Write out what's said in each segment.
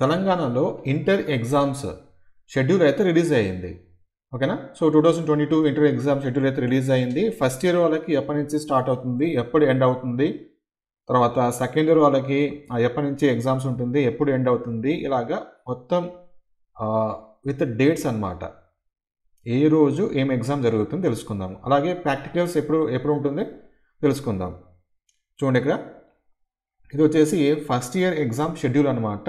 తెలంగాణలో inter exams schedule అయితే release అయ్యింది. ఓకేనా? So two thousand twenty two inter exam schedule అయితే రిలీజ్ అయ్యింది. ఫస్ట్ ఇయర్ వాళ్ళకి ఎప్పటి నుంచి స్టార్ట్ అవుతుంది? ఎప్పుడు ఎండ్ అవుతుంది? తర్వాత సెకండ్ ఇయర్ వాళ్ళకి ఎప్పటి నుంచి ఎగ్జామ్స్ ఉంటుంది? ఎప్పుడు ఎండ్ అవుతుంది? ఇలాగా మొత్తం విత్ డేట్స్ అన్నమాట. ఏ రోజు ఏం ఎగ్జామ్ జరుగుతుందో తెలుసుకుందాం. అలాగే ప్రాక్టికల్స్ ఎప్పుడు ఎప్పుడు ఉంటుంది? తెలుసుకుందాం. చూడండి ఇక్కడ. ఇది వచ్చేసి ఫస్ట్ ఇయర్ ఎగ్జామ్ షెడ్యూల్ అనమాట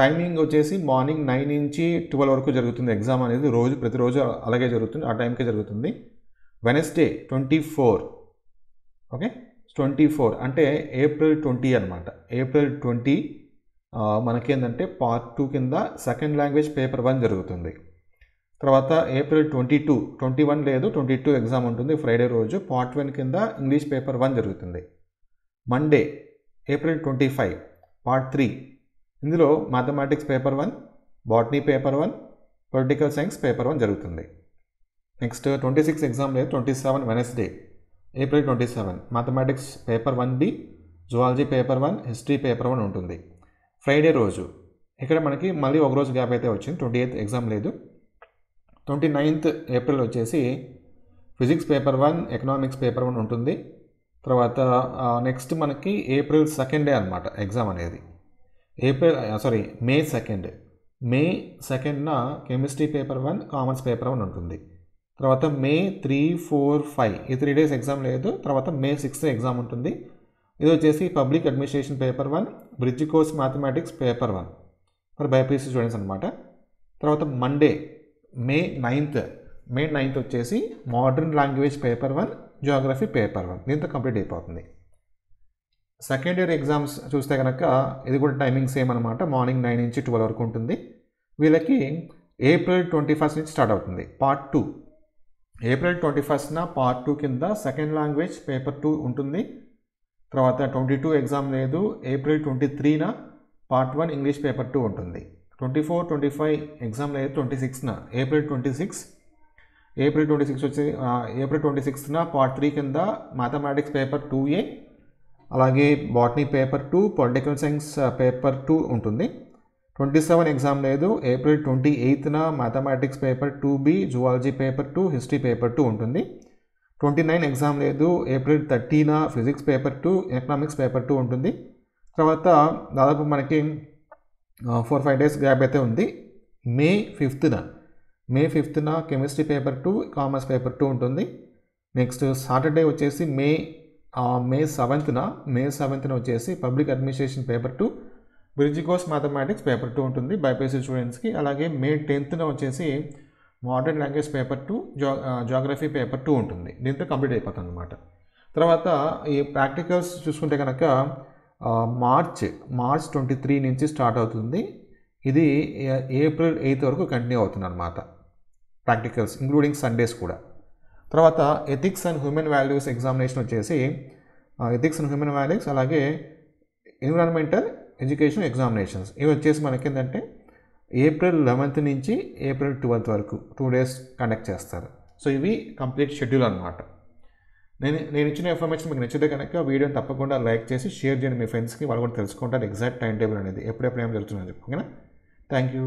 టైమింగ్ వచ్చేసి మార్నింగ్ నైన్ నుంచి ట్వెల్వ్ వరకు జరుగుతుంది. ఎగ్జామ్ అనేది రోజు ప్రతిరోజు అలాగే జరుగుతుంది. ఆ టైంకే జరుగుతుంది. Wednesday twenty four okay twenty four అంటే ఏప్రిల్ ట్వంటీ అనమాట ఏప్రిల్ ట్వంటీ మనకేంటంటే పార్ట్ టూ కింద సెకండ్ లాంగ్వేజ్ పేపర్ వన్ జరుగుతుంది. తర్వాత April twenty two twenty one లేదు ట్వంటీ టూ ఎగ్జామ్ ఉంటుంది ఫ్రైడే రోజు. పార్ట్ వన్ కింద ఇంగ్లీష్ పేపర్ వన్ జరుగుతుంది. Monday April twenty five part three ఇందులో mathematics paper one botany paper one political science paper one జరుగుతుంది. Next twenty six exam లేదు twenty seven Wednesday April twenty seven mathematics paper one B zoology paper one history paper one ఉంటుంది. Friday రోజు ఇక్కడ మనకి మళ్ళీ ఒక రోజు gap అయితే వచ్చింది ట్వంటీ ఎయిత్ ఎగ్జామ్ లేదు. ట్వంటీ నైన్త్ ఏప్రిల్ వచ్చేసి physics paper one economics paper one ఉంటుంది. తర్వాత నెక్స్ట్ మనకి ఏప్రిల్ సెకండ్ డే అనమాట ఎగ్జామ్ అనేది. April sorry May second May సెకండ్న chemistry paper one commerce paper one ఉంటుంది. తర్వాత మే త్రీ ఫోర్ ఫైవ్ ఈ త్రీ డేస్ ఎగ్జామ్ లేదు. తర్వాత మే సిక్స్త్ ఎగ్జామ్ ఉంటుంది. ఇది వచ్చేసి public administration paper one bridge course mathematics paper one for BiPC students అనమాట తర్వాత Monday May ninth May ninth వచ్చేసి modern language paper one geography paper one దీంతో కంప్లీట్ అయిపోతుంది. సెకండ్ ఇయర్ ఎగ్జామ్స్ చూస్తే కనుక ఇది కూడా టైమింగ్ సేమ్ అనమాట మార్నింగ్ నైన్ నుంచి ట్వెల్వ్ వరకు ఉంటుంది. వీళ్ళకి ఏప్రిల్ ట్వంటీ ఫస్ట్ నుంచి స్టార్ట్ అవుతుంది. పార్ట్ టూ ఏప్రిల్ ట్వంటీ ఫస్ట్న పార్ట్ టూ కింద సెకండ్ లాంగ్వేజ్ పేపర్ టూ ఉంటుంది. తర్వాత ట్వంటీ టూ ఎగ్జామ్ లేదు. April twenty త్రీన part one English paper two ఉంటుంది. Twenty four twenty five exam లేదు. Twenty సిక్స్న April twenty six April twenty six వచ్చి April twenty సిక్స్త్న part three కింద mathematics paper two A. అలాగే botany paper two political science paper two ఉంటుంది. Twenty seven exam లేదు. April twenty ఎయిత్న mathematics paper two B zoology paper two history paper two ఉంటుంది. Twenty nine exam లేదు. April thirteen physics paper two economics paper two ఉంటుంది. తర్వాత దాదాపు మనకి four five days gap అయితే ఉంది. మే ఫిఫ్త్న May ఫిఫ్త్న chemistry paper two commerce paper two ఉంటుంది. నెక్స్ట్ సాటర్డే వచ్చేసి మే మే సెవెంత్న మే సెవెంత్న వచ్చేసి public administration paper two bridge course mathematics paper two ఉంటుంది బైపీఎస్సీ స్టూడెంట్స్కి అలాగే మే టెన్త్న వచ్చేసి మోడర్న్ లాంగ్వేజ్ పేపర్ టూ జో జోగ్రఫీ పేపర్ టూ ఉంటుంది. దీంతో కంప్లీట్ అయిపోతుంది అనమాట తర్వాత ఈ ప్రాక్టికల్స్ చూసుకుంటే కనుక మార్చ్ మార్చ్ ట్వంటీ త్రీ నుంచి స్టార్ట్ అవుతుంది. ఇది ఏప్రిల్ ఎయిత్ వరకు కంటిన్యూ అవుతుంది అనమాట ప్రాక్టికల్స్ ఇంక్లూడింగ్ సండేస్ కూడా. తర్వాత ethics and human values examination వచ్చేసి ఎథిక్స్ అండ్ హ్యూమన్ వాల్యూస్ అలాగే ఎన్విరాన్మెంటల్ ఎడ్యుకేషన్ ఎగ్జామినేషన్స్ ఇవి వచ్చేసి మనకి ఏంటంటే ఏప్రిల్ లెవెన్త్ నుంచి ఏప్రిల్ ట్వెల్త్ వరకు టూ డేస్ కండక్ట్ చేస్తారు. సో ఇవి కంప్లీట్ షెడ్యూల్ అనమాట నేను నేను ఇచ్చిన ఇన్ఫర్మేషన్ మీకు నచ్చితే కనుక వీడియోని తప్పకుండా లైక్ చేసి షేర్ చేయండి. మీ ఫ్రెండ్స్కి వాళ్ళు కూడా తెలుసుకుంటారు ఎగ్జాక్ట్ టైం టేబుల్ అనేది ఎప్పుడెప్పుడు ఏం జరుగుతుందని చెప్పి. ఓకేనా? Thank you